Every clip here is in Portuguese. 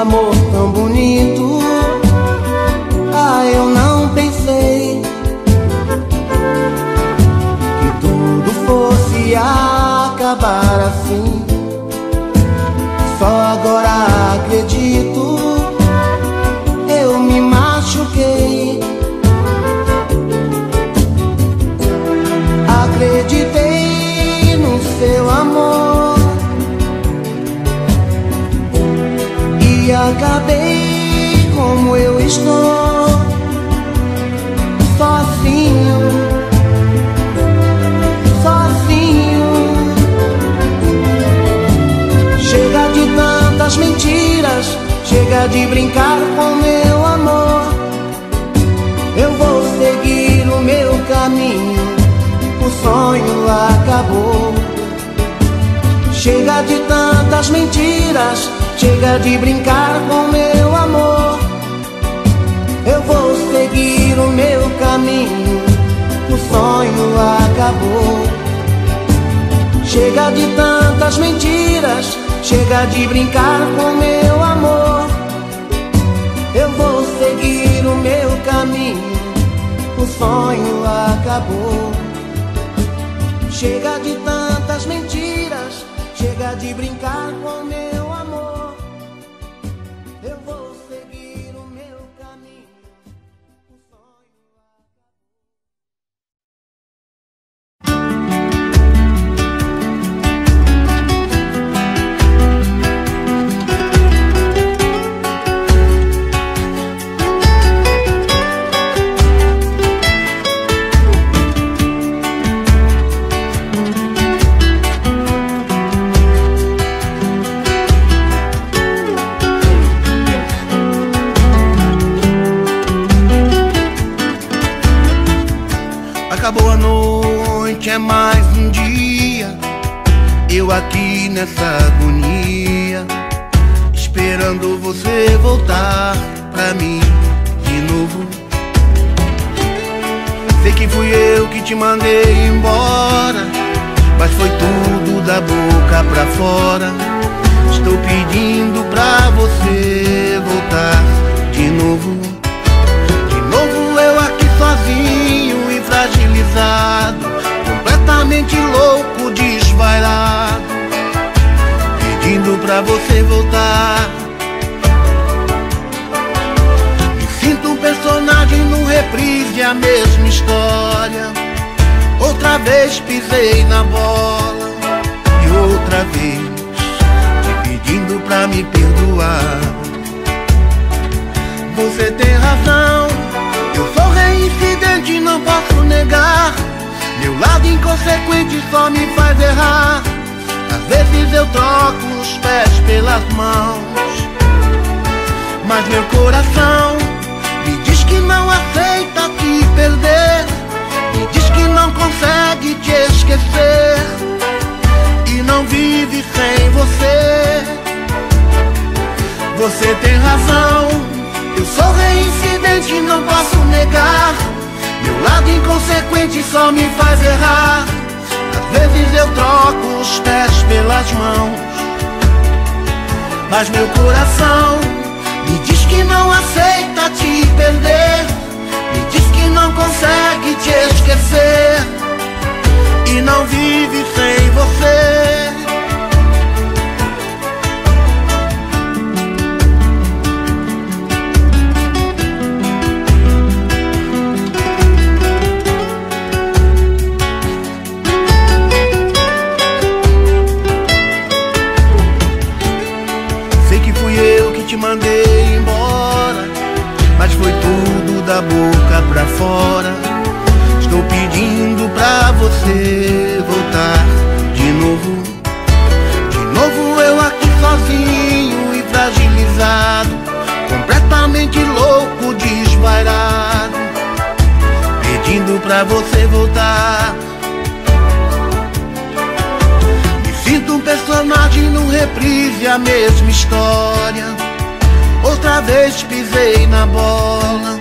amor vive sem você. Você tem razão. que não posso negar. Meu lado inconsequente só me faz errar. Às vezes eu troco os pés pelas mãos. Mas meu coração me diz que não aceita te perder. Me diz que não consegue te esquecer. E não vive sem você. Te mandei embora, mas foi tudo da boca pra fora. Estou pedindo pra você voltar de novo. De novo eu aqui sozinho e fragilizado, completamente louco, desvairado, pedindo pra você voltar. Me sinto um personagem no reprise, a mesma história Outra vez pisei na bola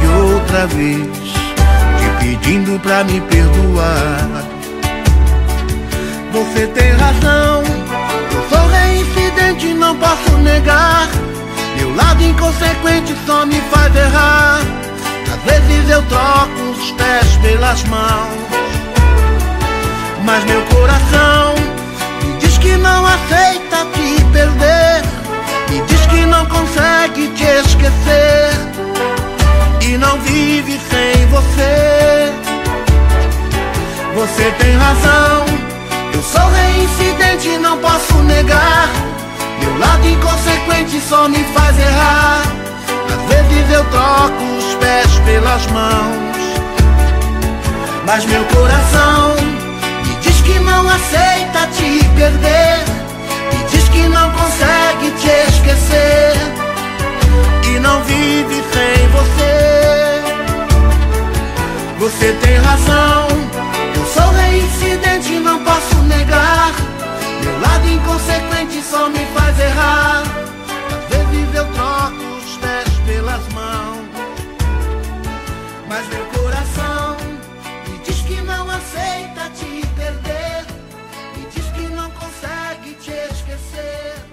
e outra vez te pedindo pra me perdoar. Você tem razão, eu sou reincidente, não posso negar. Meu lado inconsequente só me faz errar. Às vezes eu troco os pés pelas mãos, mas meu coração me diz que não aceita te perder. E diz que não consegue vive sem você. Você tem razão. Eu sou reincidente, não posso negar. Meu lado inconsequente só me faz errar. Às vezes eu troco os pés pelas mãos. Mas meu coração me diz que não aceita te perder. Que não consegue te esquecer. E não vive sem você. Você tem razão, eu sou reincidente, não posso negar. Meu lado inconsequente só me faz errar. Às vezes eu troco os pés pelas mãos, mas meu coração me diz que não aceita te perder. Me diz que não consegue te esquecer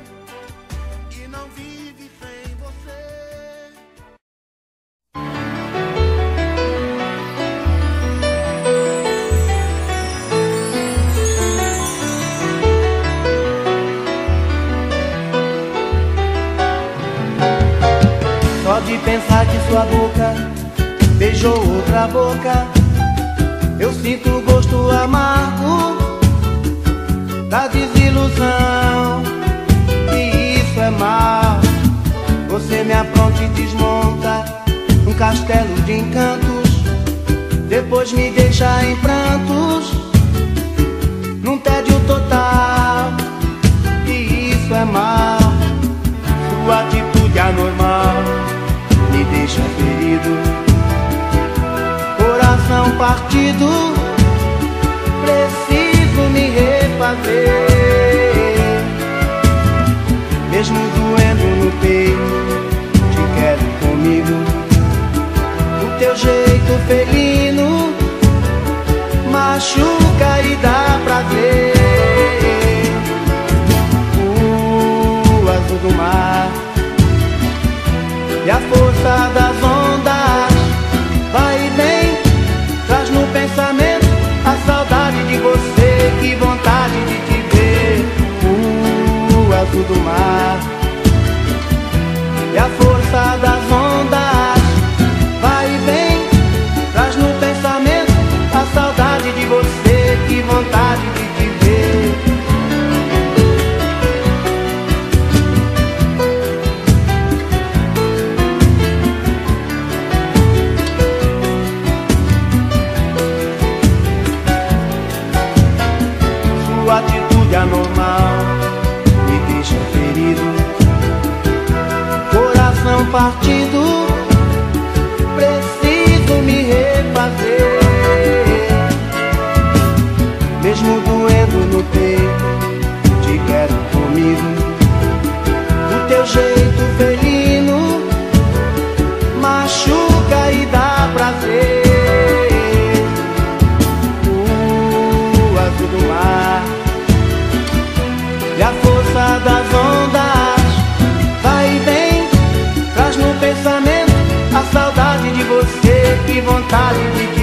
pensar que sua boca beijou outra boca, eu sinto gosto amargo da desilusão. E isso é mal. Você me apronta e desmonta um castelo de encantos. Depois me deixa em prantos, num tédio total. E isso é mal. Sua atitude anormal me deixa ferido. Coração partido, preciso me refazer. Mesmo doendo no peito, te quero comigo. O teu jeito felino machuca e dá prazer. O azul do mar a vontade de te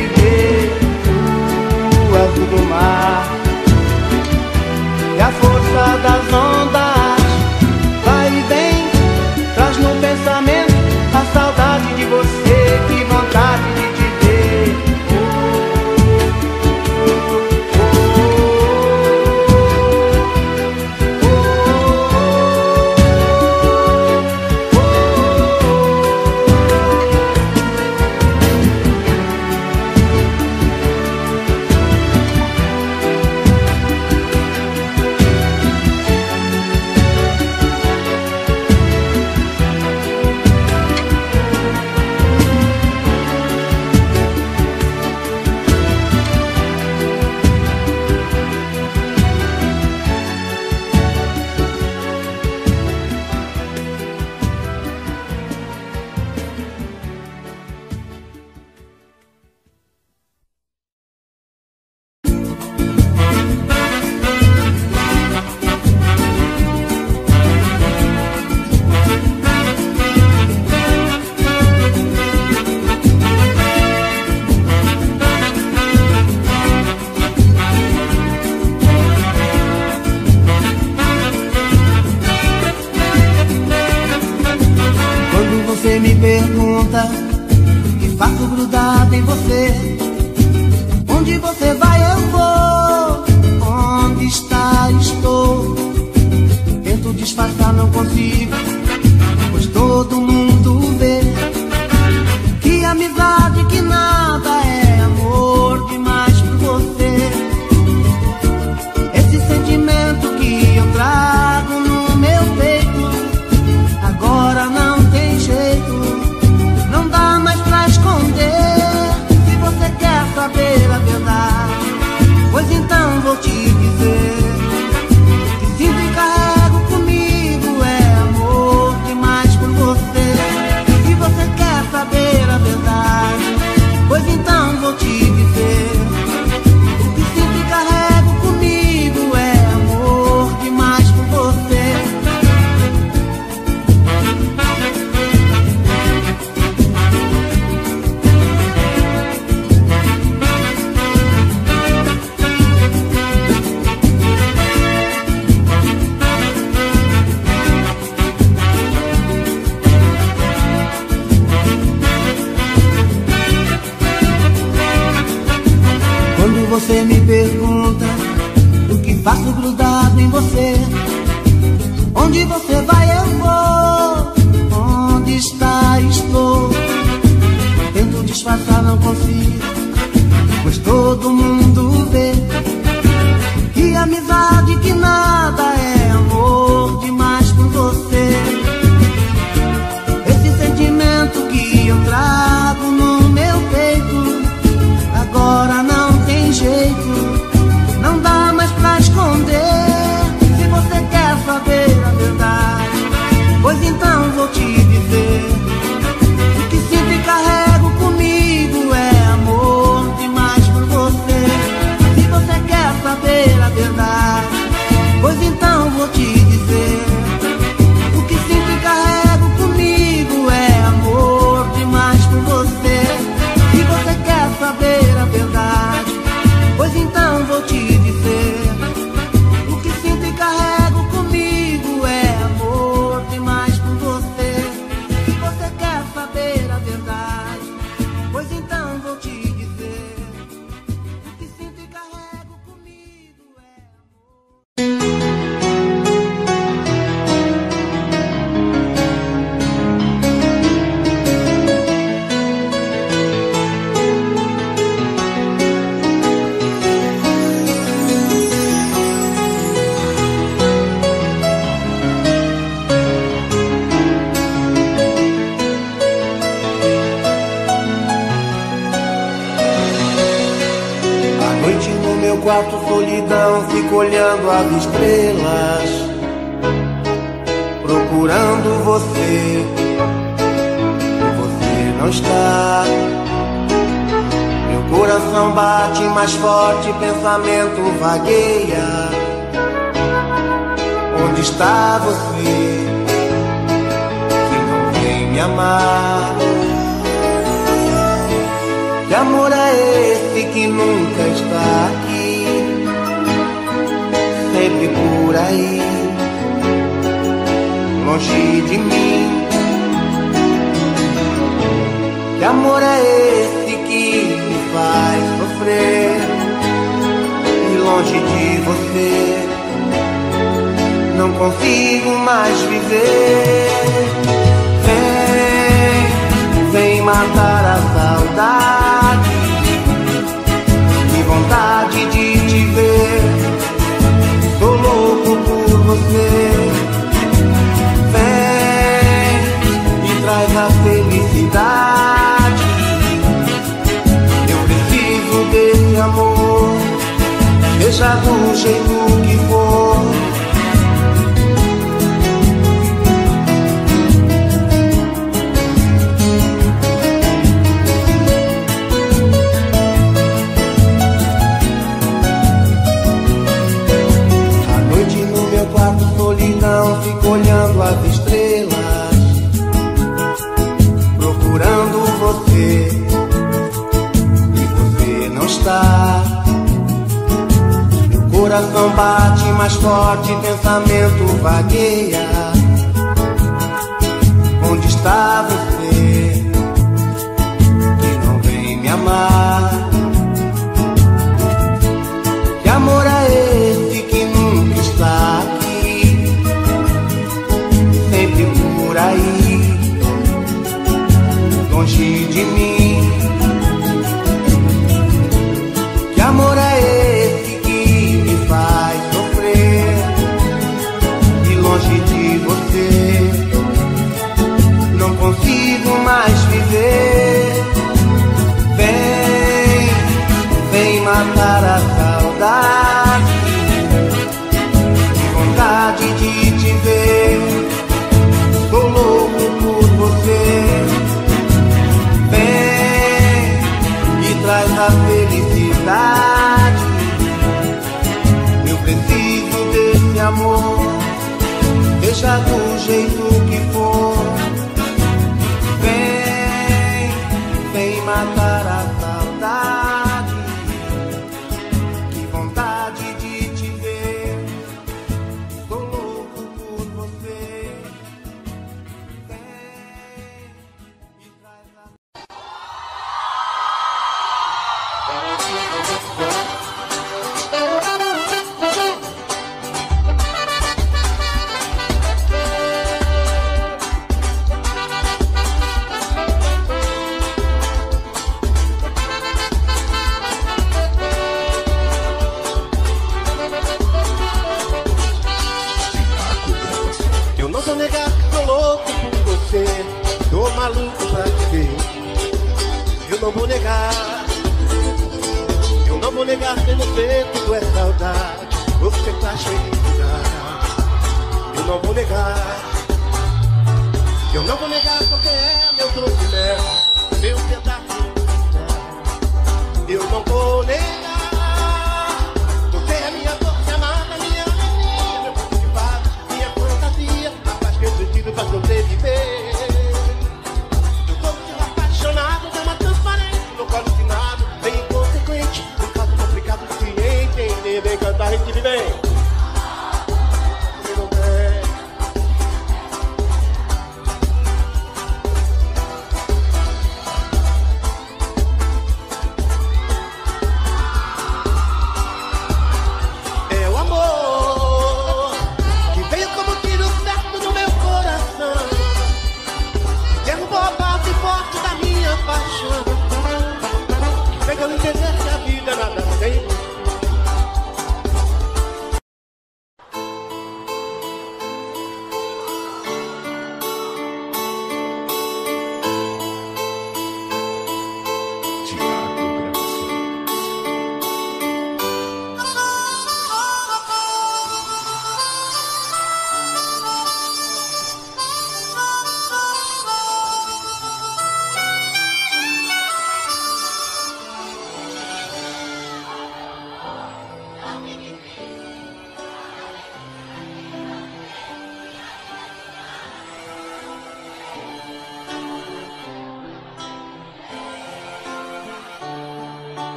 deixa do jeito que for.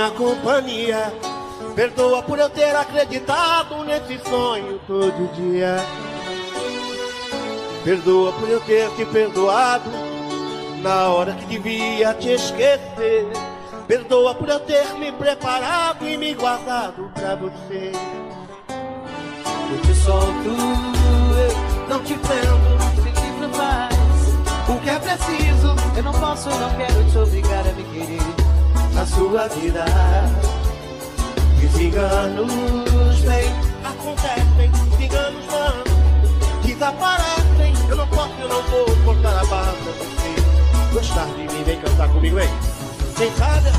Minha companhia. Perdoa por eu ter acreditado nesse sonho todo dia. Perdoa por eu ter te perdoado na hora que devia te esquecer. Perdoa por eu ter me preparado e me guardado pra você. Eu te solto, eu não te prendo, sem te paz. O que é preciso, eu não posso, eu não quero te obrigar a me querer na sua vida. Desenganos vem, acontecem, desenganos vão, desaparecem. Eu não posso, eu não vou cortar a barra pra você. Gostar de mim, vem cantar comigo, hein? Sentada,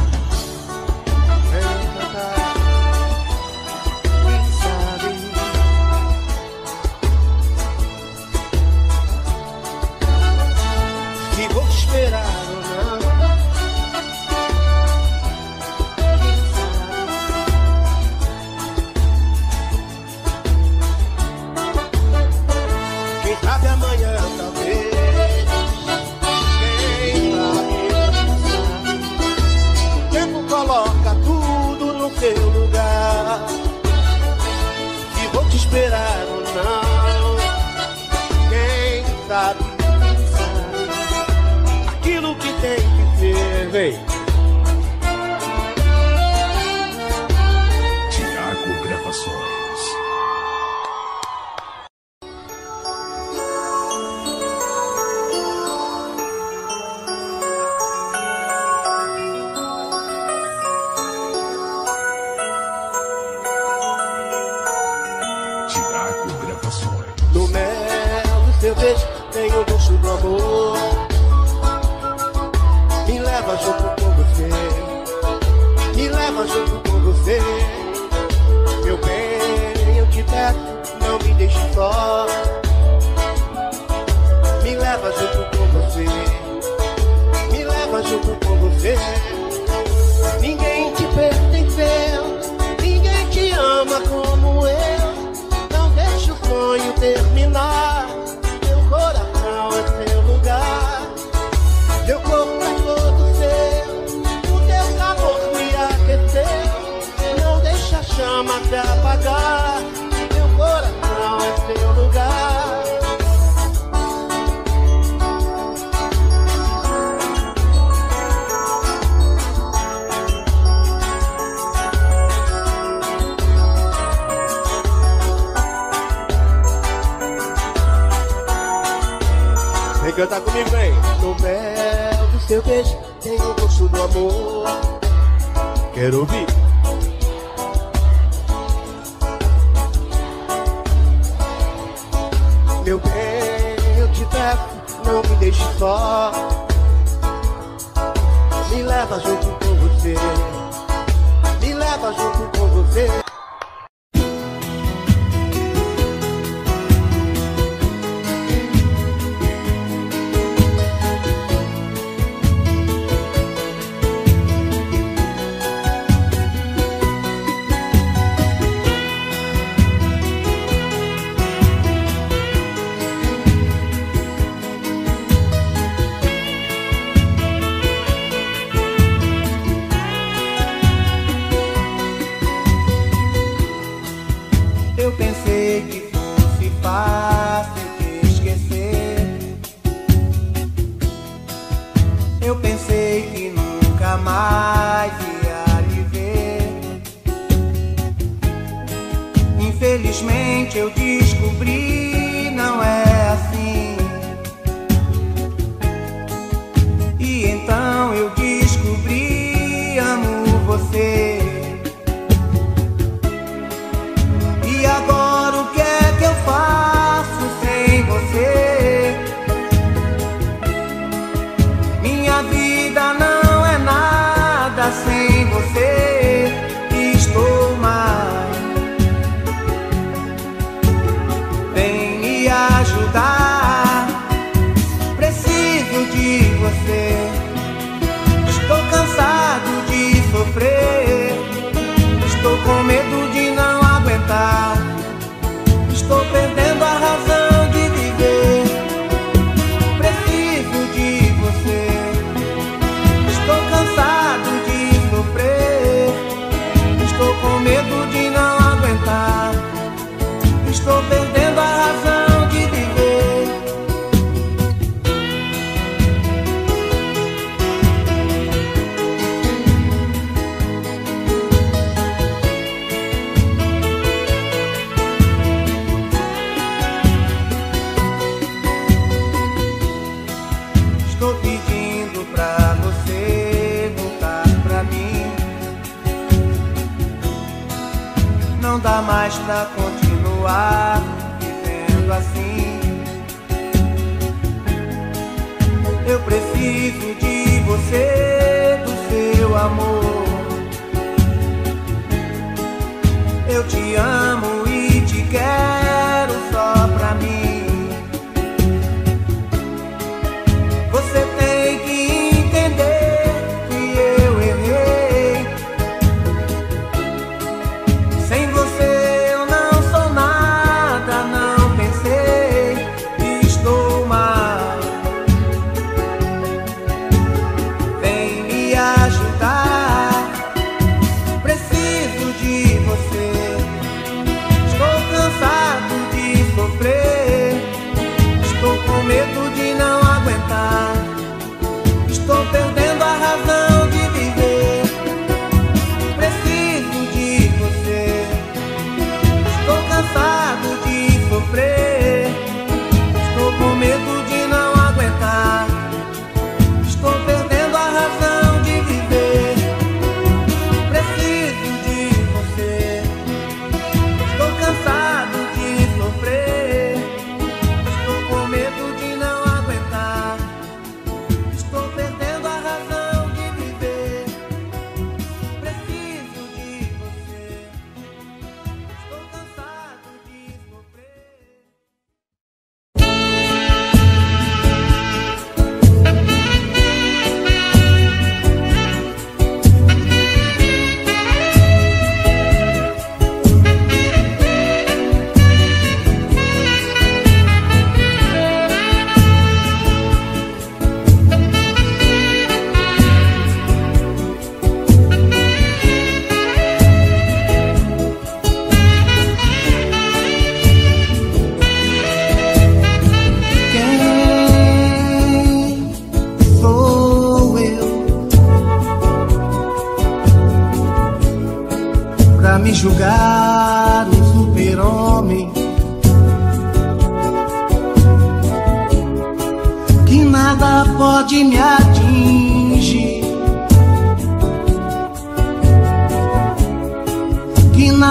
Nairobi.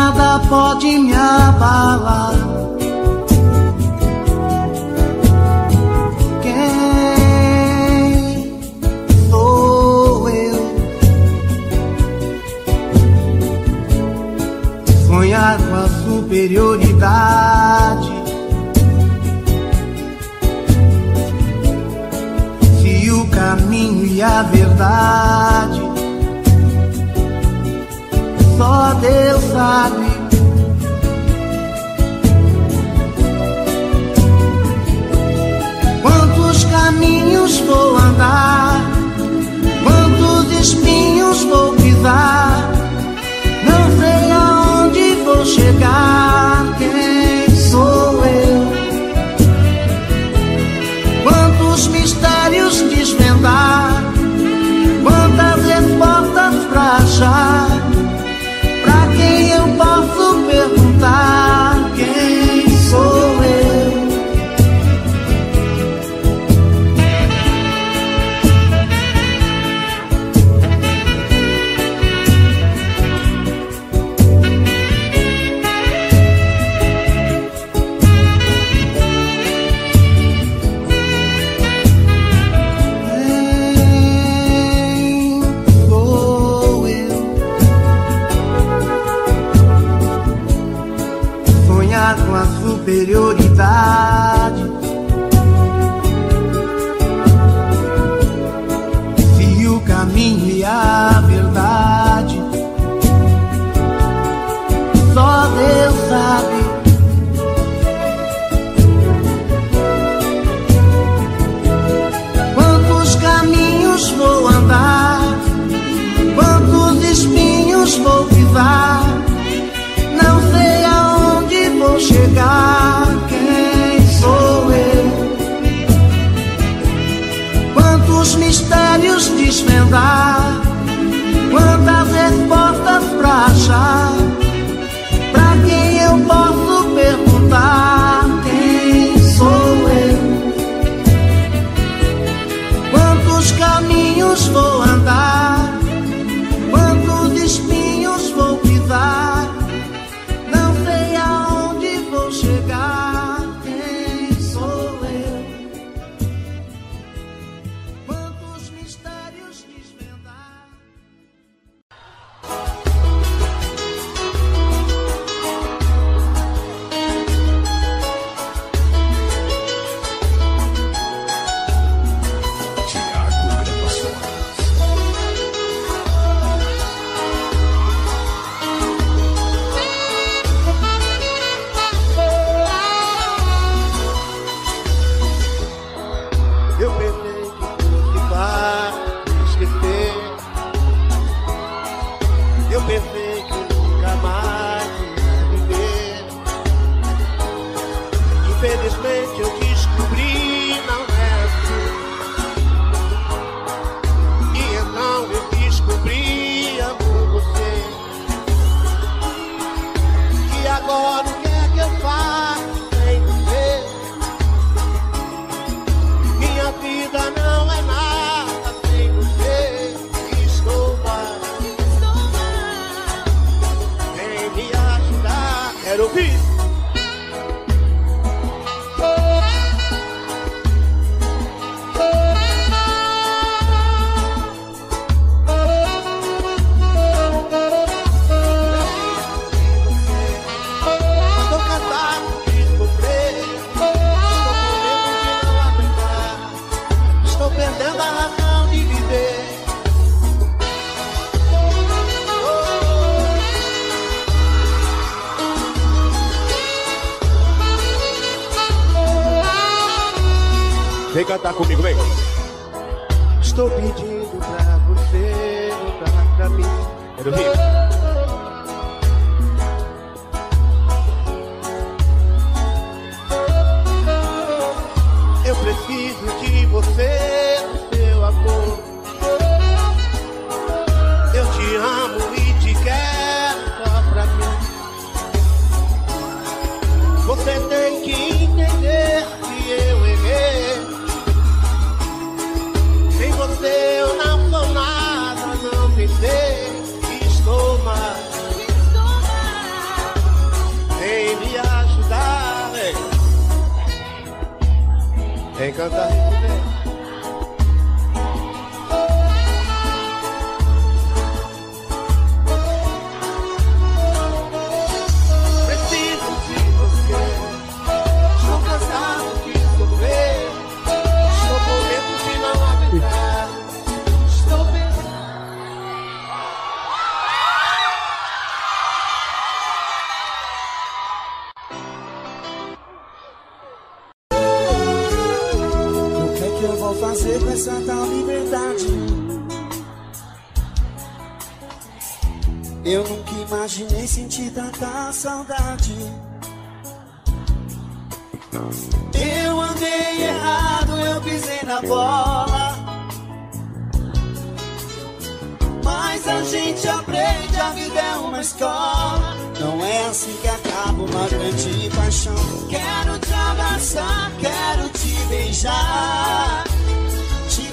nada pode me abalar. Quem sou eu? Sonhar com a superioridade. Se o caminho e a verdade só Deus sabe. Quantos caminhos vou andar, quantos espinhos vou pisar, não sei aonde vou chegar. Quem sou eu? Quantos mistérios desvendar, quantas respostas pra achar. Peace. Fazer com essa tal liberdade? Eu nunca imaginei sentir tanta saudade. Eu andei errado, eu pisei na bola. Mas a gente aprende, a vida é uma escola. Não é assim que acaba uma grande paixão. Quero te abraçar, quero te beijar.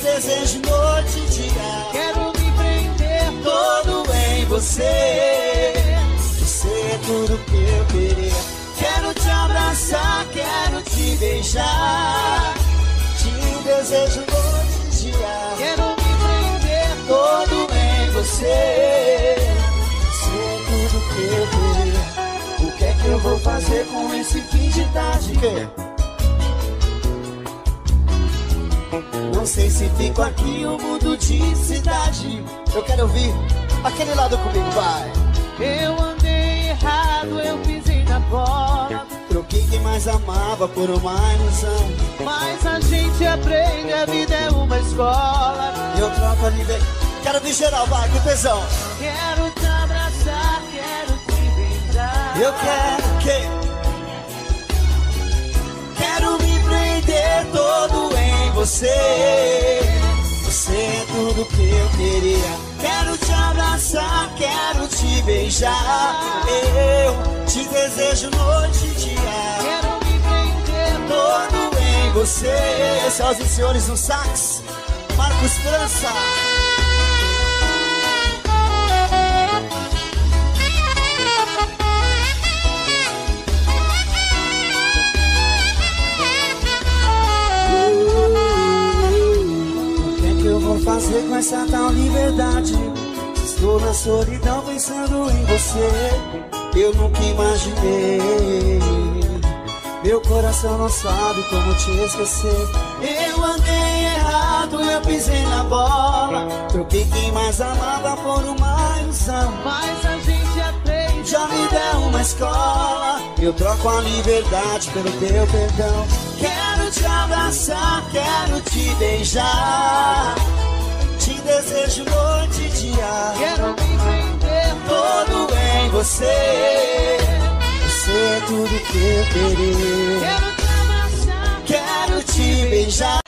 Desejo noite e dia. Quero me prender todo em você. Você é tudo que eu queria. Quero te abraçar, quero te beijar. Te desejo noite e dia. Quero me prender todo em você. Você é tudo que eu queria. O que é que eu vou fazer com esse fim de tarde? Não sei se fico aqui ou mudo de cidade. Eu quero ouvir aquele lado comigo, vai. Eu andei errado, eu pisei na bola. Troquei quem mais amava por uma ilusão. Mas a gente aprende, a vida é uma escola. Eu troco ali, vem. Quero vir geral, vai, que tesão. Quero te abraçar, quero te beijar. Eu quero que. Quero me prender todo em você. Você é tudo que eu queria. Quero te abraçar, quero te beijar. Eu te desejo noite e dia. Quero me prender todo em você. Senhoras e senhores, no sax, Marcos França. Fazer com essa tal liberdade? Estou na solidão pensando em você. Eu nunca imaginei. Meu coração não sabe como te esquecer. Eu andei errado, eu pisei na bola. Troquei quem mais amava por uma ilusão. Mas a gente aprende. Já me deu uma escola. Eu troco a liberdade pelo teu perdão. Quero te abraçar, quero te beijar. Desejo noite e dia. Quero me prender todo em você. Você é tudo que eu queria. Quero te abraçar, quero te beijar.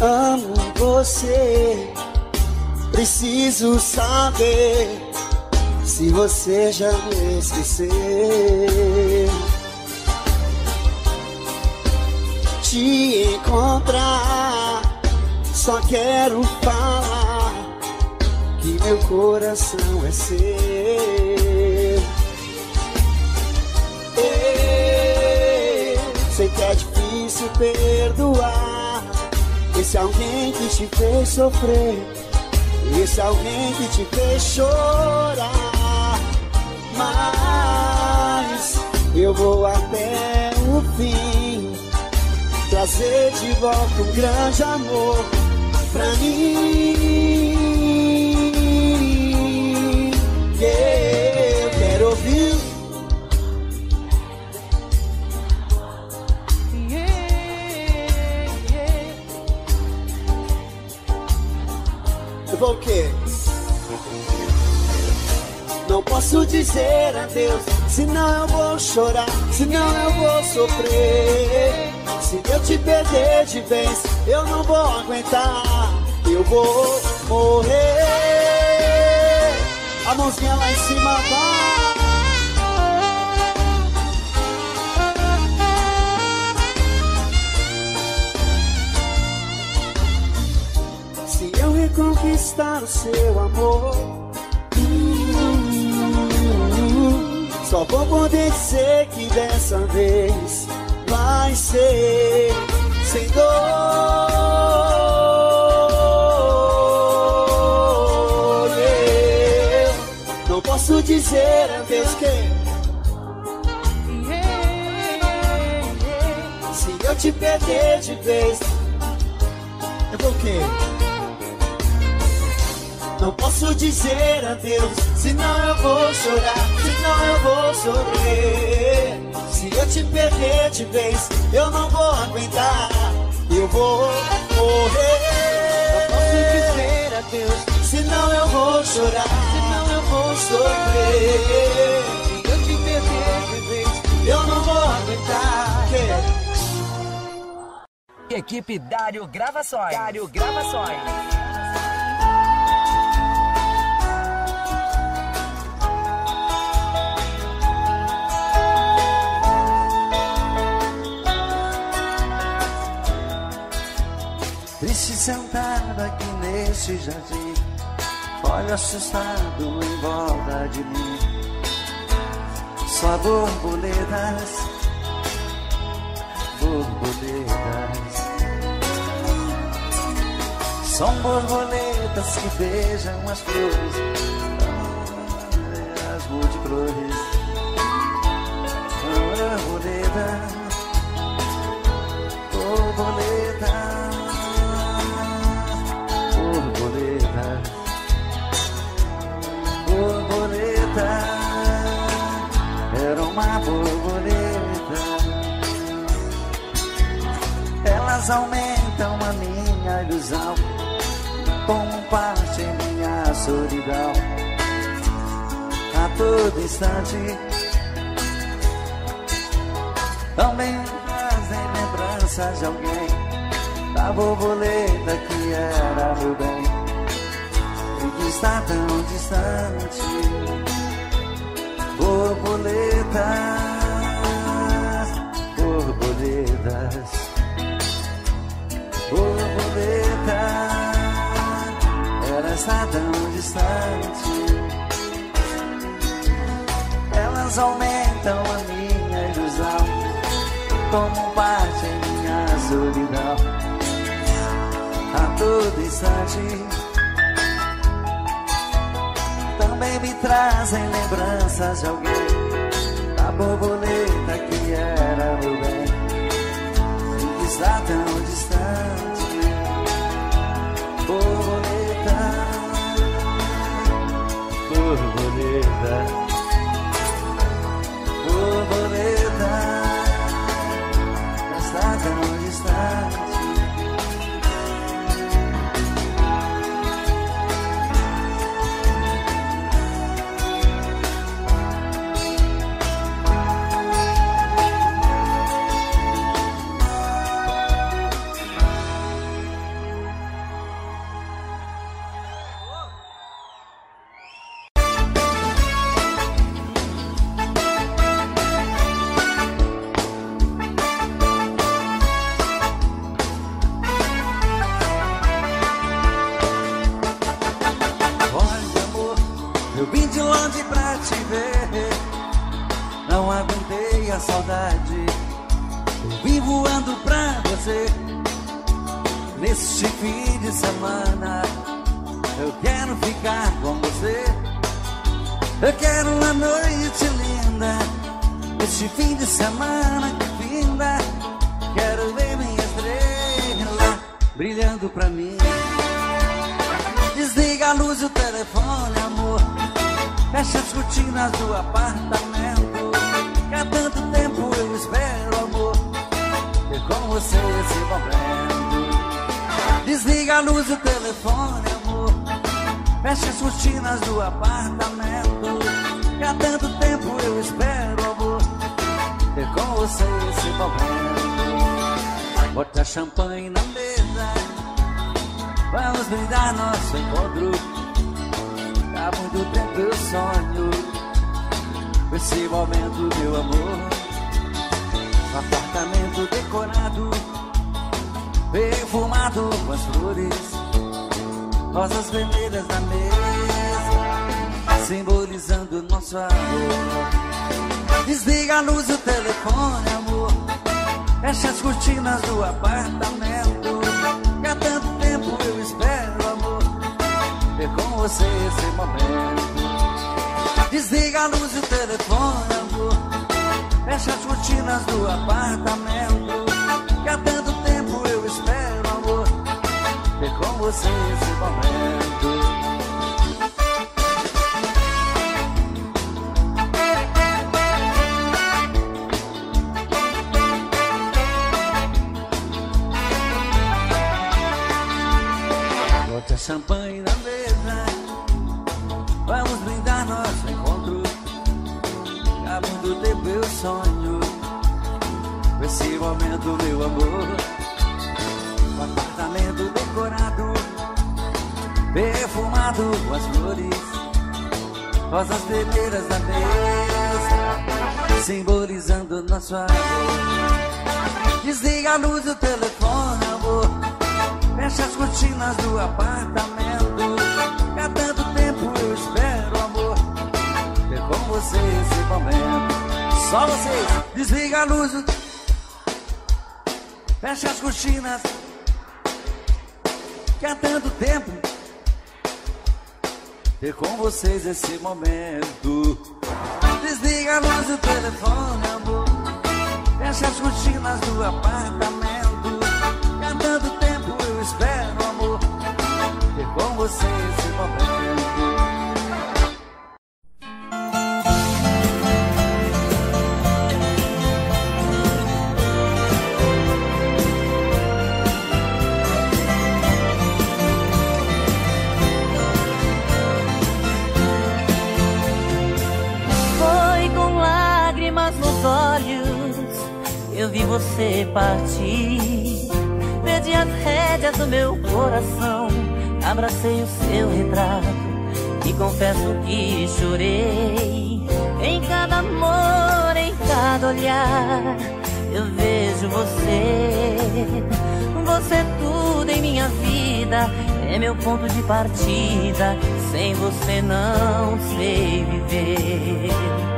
Amo você. Preciso saber se você já me esqueceu. Te encontrar, só quero falar que meu coração é seu. Eu sei que é difícil perdoar esse alguém que te fez sofrer, esse alguém que te fez chorar. Mas eu vou até o fim trazer de volta um grande amor pra mim. Eu vou quê? Não posso dizer adeus, senão eu vou chorar, senão eu vou sofrer. Se eu te perder de vez, eu não vou aguentar, eu vou morrer. A mãozinha lá em cima vai. conquistar o seu amor. Só vou poder dizer que dessa vez vai ser sem dor. Eu não posso dizer a vez que. Se eu te perder de vez, eu vou o quê? Posso dizer adeus. Senão eu vou chorar. Senão eu vou sofrer Se eu te perder de vez Eu não vou aguentar. Eu vou morrer. Não posso dizer adeus. Senão eu vou chorar. Senão eu vou sofrer Se eu te perder de vez Eu não vou aguentar. Equipe Dário Gravações. Dário Gravações. Sentado aqui neste jardim. Olho assustado em volta de mim. Só borboletas Borboletas. São borboletas que beijam as flores Aumentam a minha ilusão, como parte em minha solidão. A todo instante, também trazem lembranças de alguém da borboleta que era meu bem e que está tão distante. Borboletas, Aumentam a minha ilusão, como parte em minha solidão. A todo instante. Também me trazem lembranças de alguém, da borboleta que era meu bem, e que está tão distante. Borboleta, borboleta, brilhando pra mim. Desliga a luz e o telefone, amor. Fecha as cortinas do apartamento. Que há tanto tempo eu espero, amor. Ter com você esse momento. Desliga a luz e o telefone, amor. Fecha as cortinas do apartamento. Que há tanto tempo eu espero, amor. Ter com você esse momento. Bota champanhe na mesa. Vamos brindar nosso encontro. Há muito tempo eu sonho esse momento, meu amor. Um apartamento decorado, perfumado com as flores, rosas vermelhas na mesa, simbolizando nosso amor. Desliga a luz e o telefone, amor. Fecha as cortinas do apartamento. Ter com você esse momento. Desliga a luz e o telefone, amor. Fecha as cortinas do apartamento. Que há tanto tempo eu espero, amor. Ter com você esse momento. Champanhe na mesa. Tempo eu sonho com esse momento, meu amor. Um apartamento decorado, perfumado com as flores, rosas vermelhas na mesa, simbolizando nosso amor. Desliga a luz do telefone, amor. Fecha as cortinas do apartamento. Você. Só vocês, desliga a luz. Fecha as cortinas. Que há tanto tempo. Ter com vocês esse momento. Desliga a luz do telefone, amor. Fecha as cortinas do apartamento. Que há tanto tempo eu espero, amor. Ter com você esse momento. Você partir. Perdi as rédeas do meu coração, abracei o seu retrato e confesso que chorei. Em cada amor, em cada olhar, eu vejo você. Você é tudo em minha vida, é meu ponto de partida. Sem você não sei viver.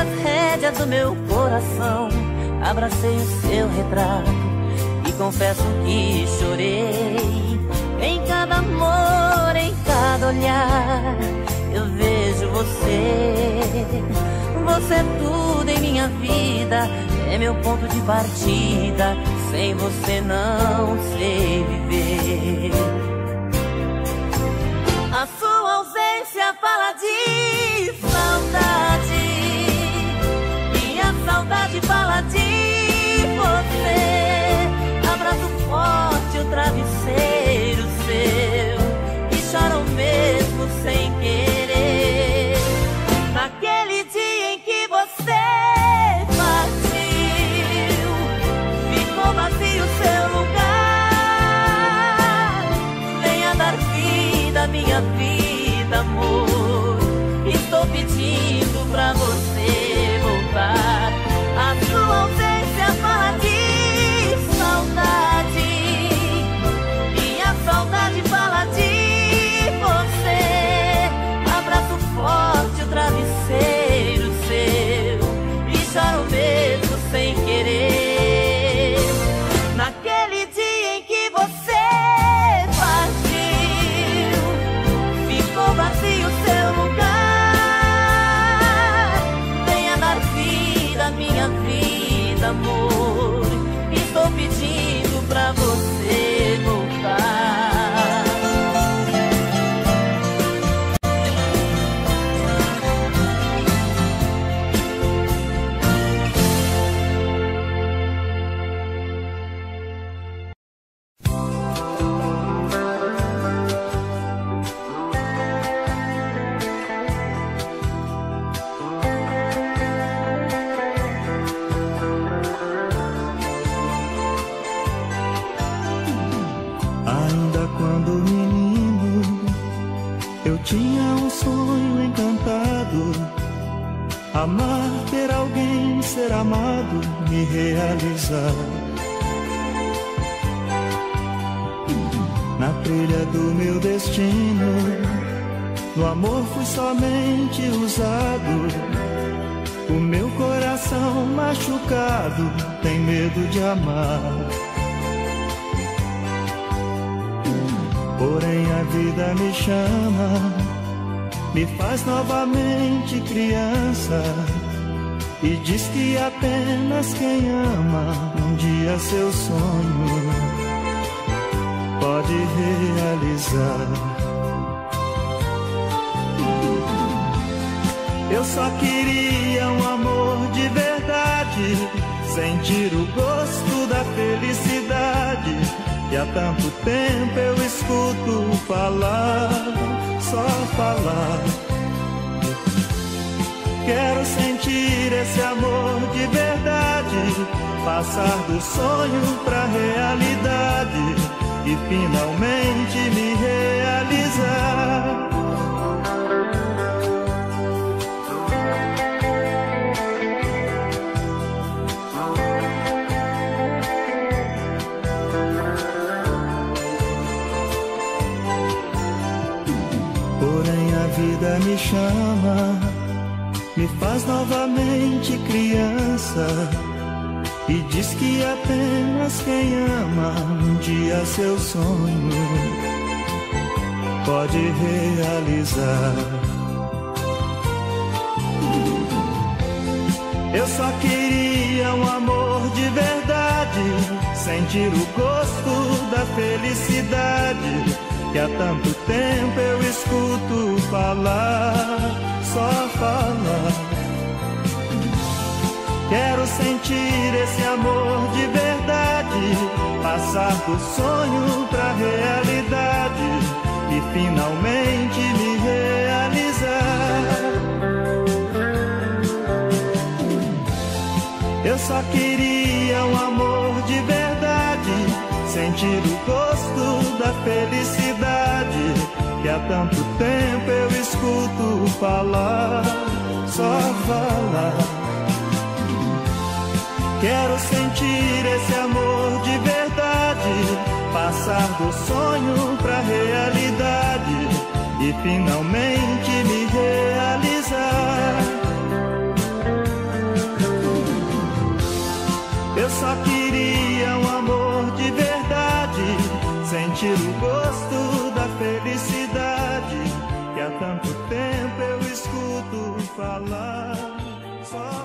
As rédeas do meu coração, abracei o seu retrato e confesso que chorei. Em cada amor, em cada olhar, eu vejo você. Você é tudo em minha vida, é meu ponto de partida. Sem você não sei viver. Pode realizar. Eu só queria um amor de verdade, sentir o gosto da felicidade e há tanto tempo eu escuto falar, só falar. Quero sentir esse amor de verdade, passar do sonho pra realidade e finalmente me realizar. vida me chama, me faz novamente criança e diz que apenas quem ama um dia seu sonho pode realizar. Eu só queria um amor de verdade, sentir o gosto da felicidade que há tanto tempo eu escuto falar, só falar. Quero sentir esse amor de verdade, passar do sonho pra realidade e finalmente me realizar. Eu só queria um amor de verdade sentir o gosto da felicidade que há tanto tempo eu escuto falar, só falar. Quero sentir esse amor de verdade, passar do sonho pra realidade e finalmente me realizar. Eu só queria um amor de verdade sentir o gosto da felicidade que há tanto tempo eu escuto falar, só